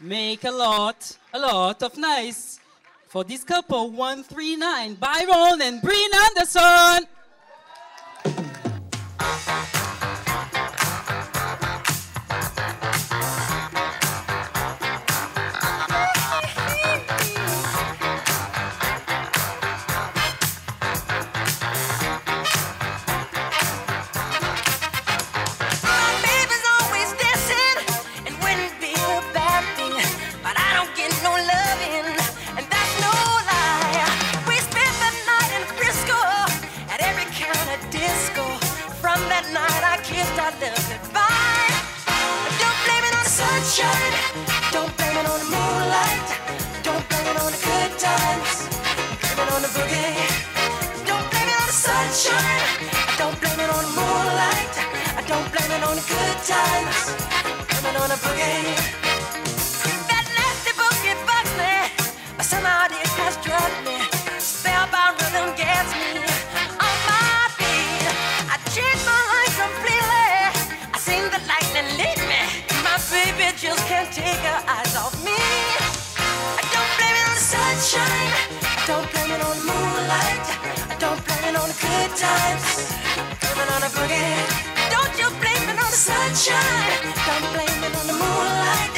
Make a lot, a lot of nice for this couple 139, Byron and Bryn Anderson. got. Don't blame it on the sunshine. Don't blame it on the moonlight. Don't blame it on the good times. Blame it on the boogie. Don't blame it on the sunshine. right. I don't blame it on the good times. Blame it on the boogie. Don't you blame it on the sunshine. Don't blame it on the moonlight.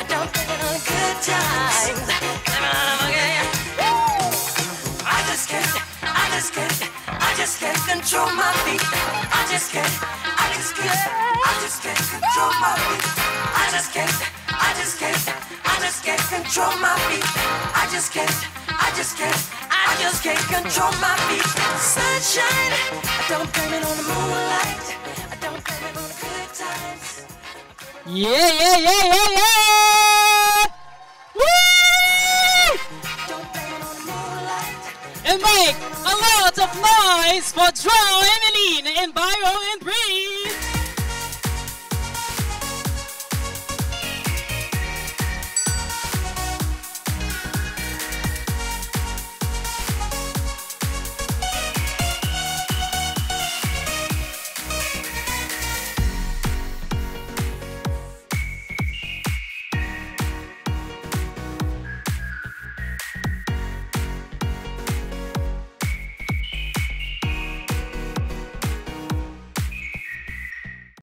I don't blame it on the good times. Blame it on the boogie. I just can't. I just can't. I just can't control my feet. I just can't. I just can't. I just can't control my feet. I just can't. I just can't. I just can't control my feet. I just can't. I just can't. Just can't control my feet. Sunshine, I don't blame it on the moonlight. I don't blame it on the good times. Yeah, yeah, yeah, yeah, yeah! Woo! And make a lot of noise for Joe, Emily, and Byron and Bree!